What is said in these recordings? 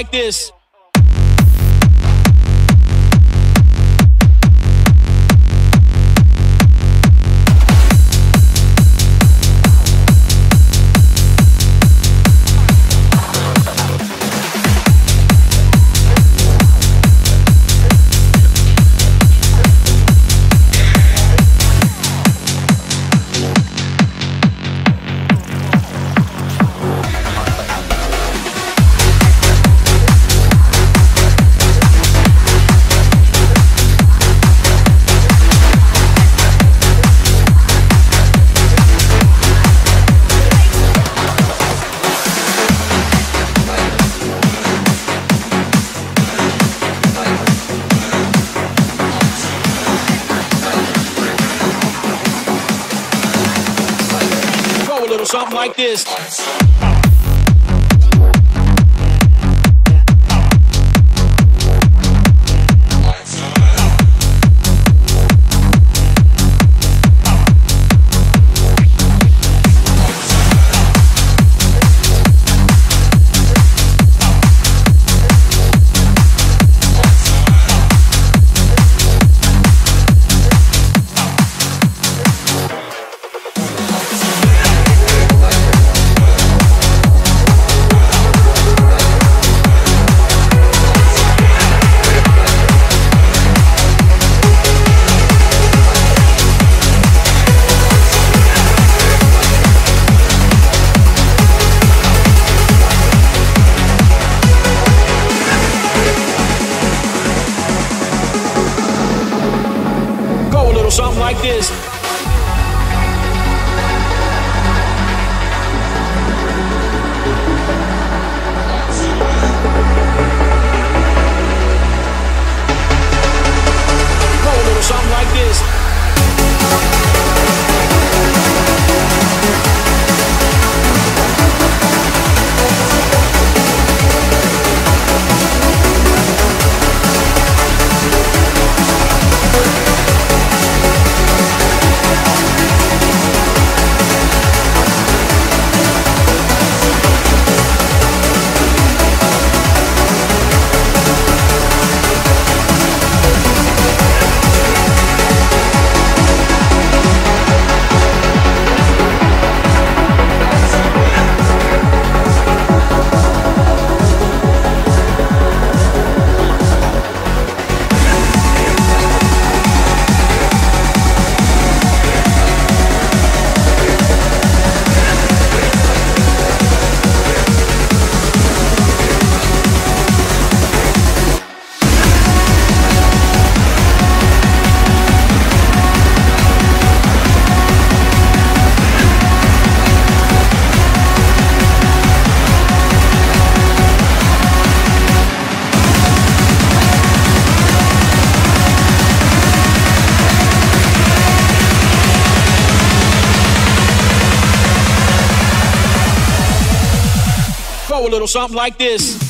like this. Little something like this.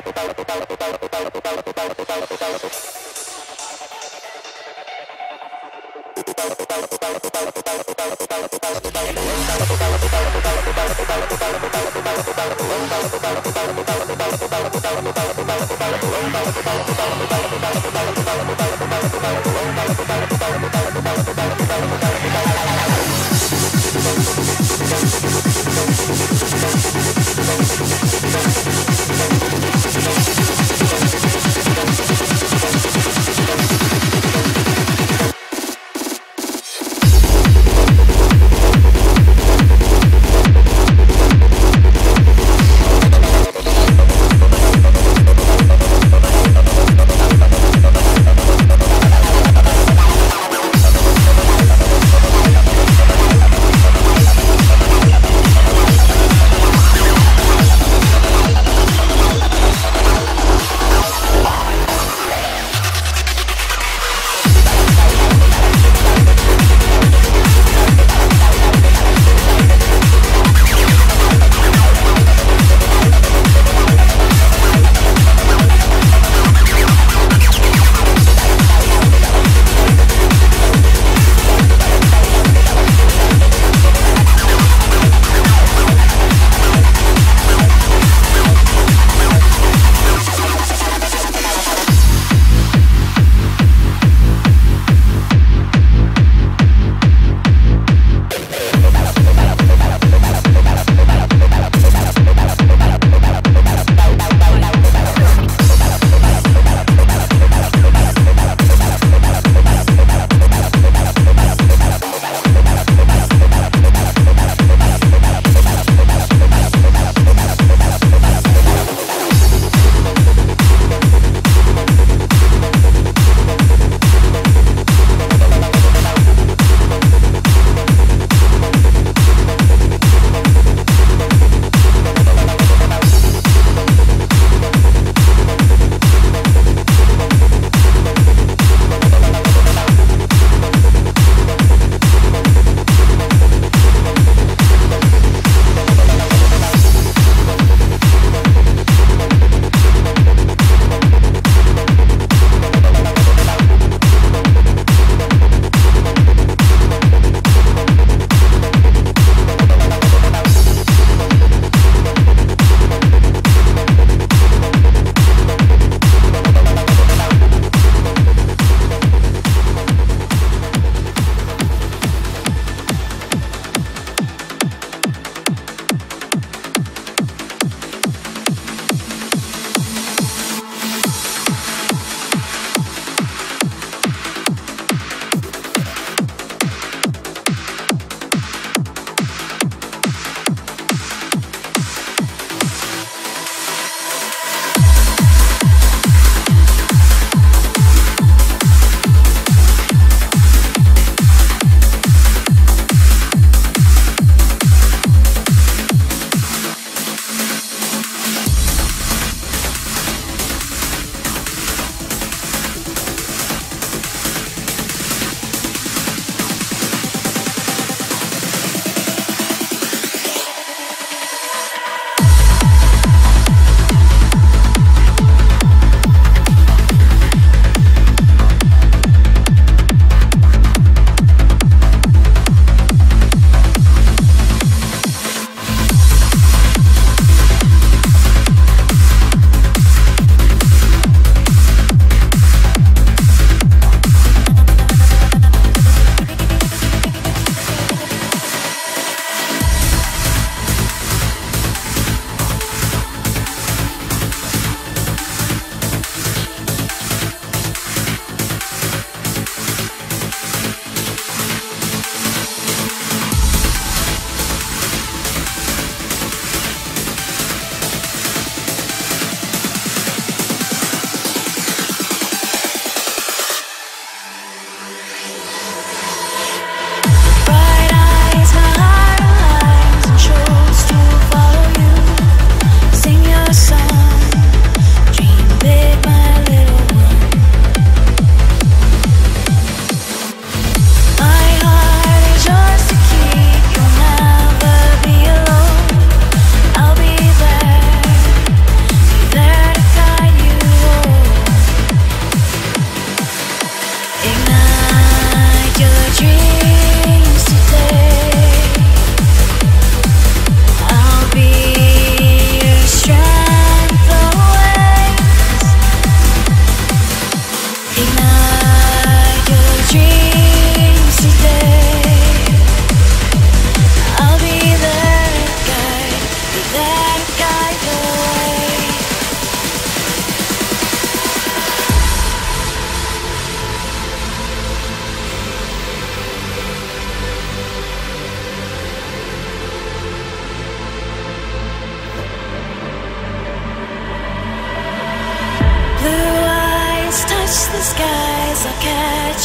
tutala, tutala, tutala, tutala.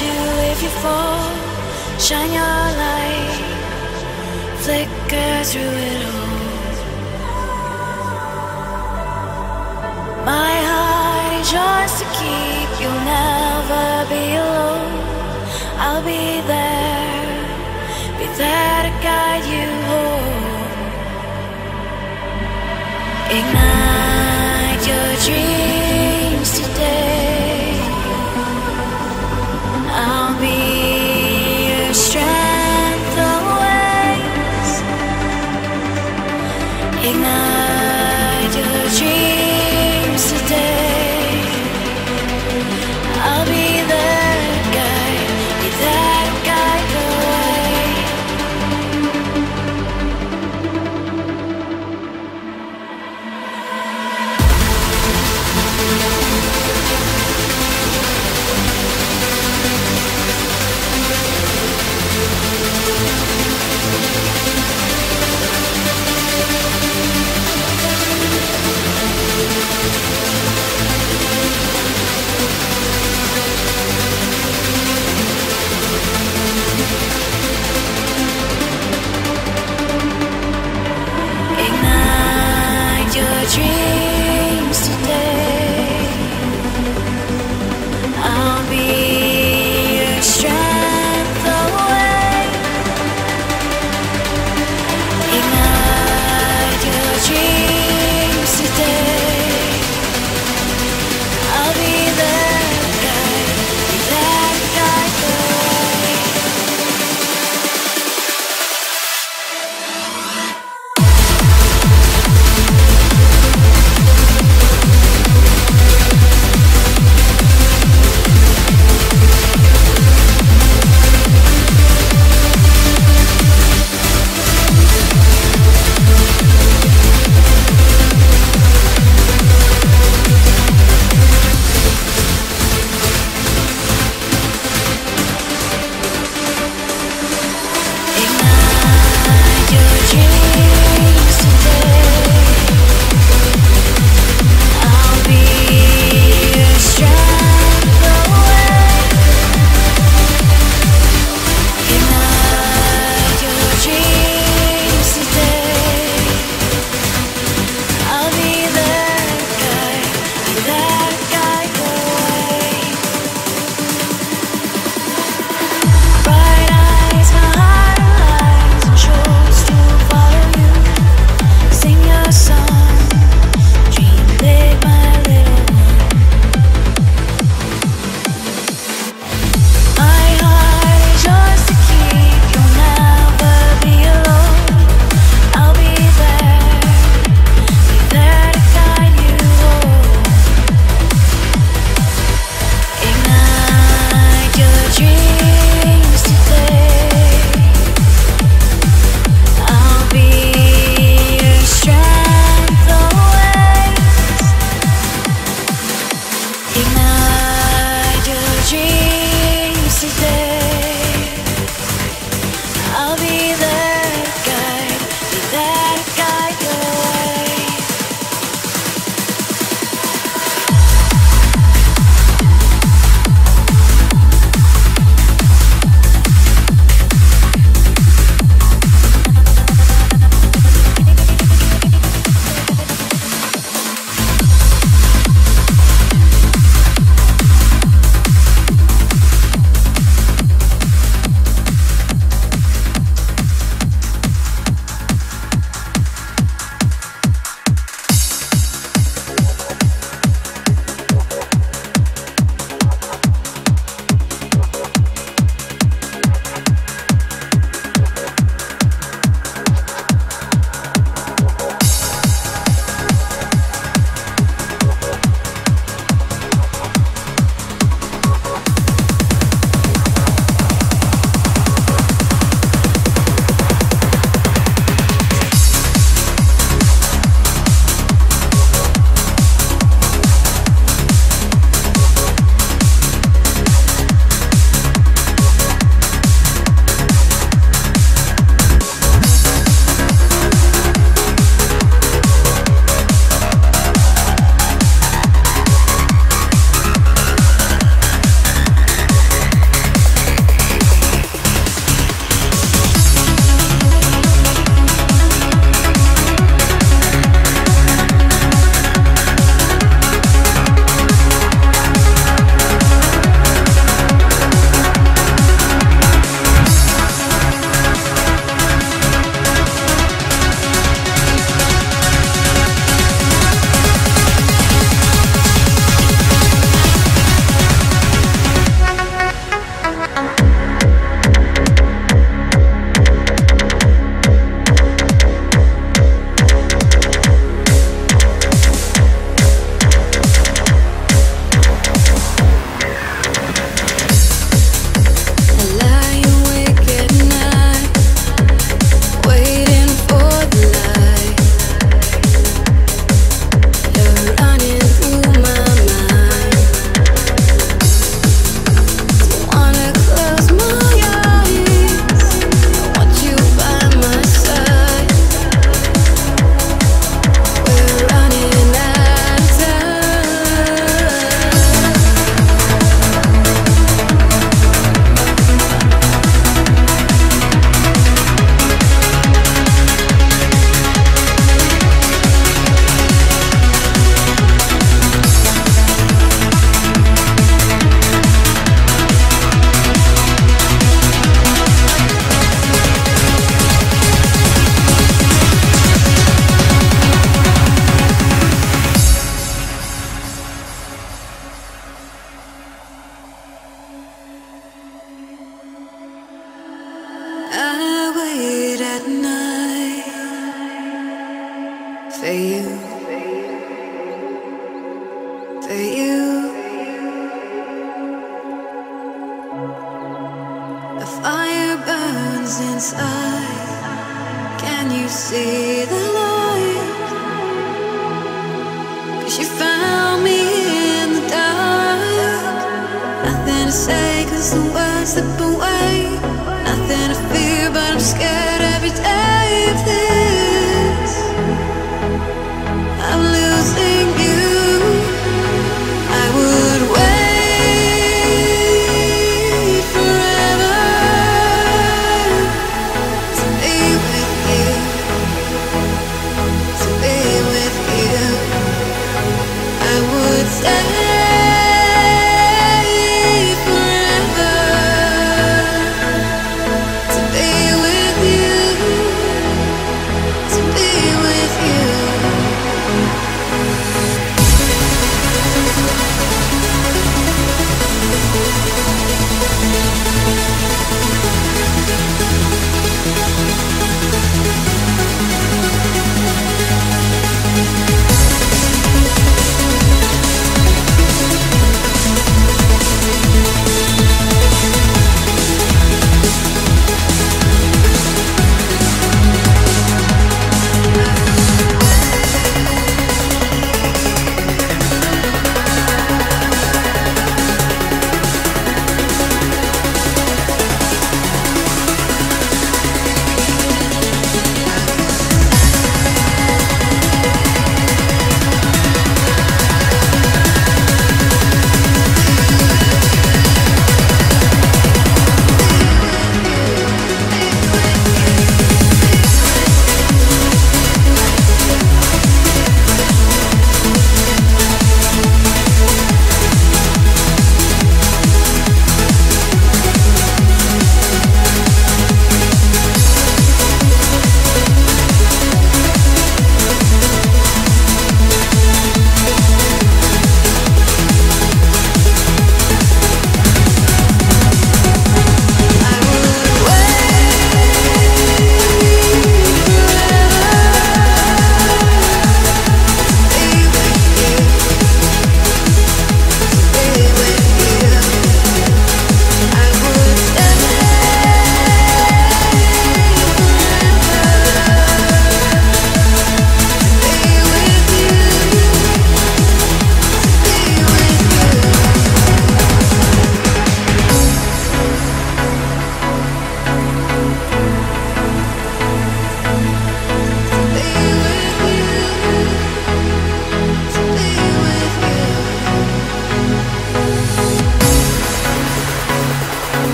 You if you fall. Shine your light, flicker through it all. My heart is yours to keep. You'll never be alone. I'll be there, be there to guide you home. Ignite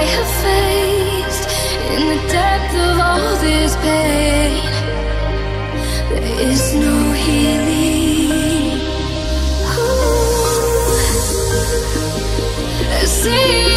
I have faced in the depth of all this pain. There is no healing. Ooh. See.